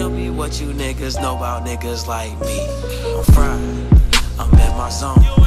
Tell me what you niggas know about niggas like me. I'm fried, I'm in my zone.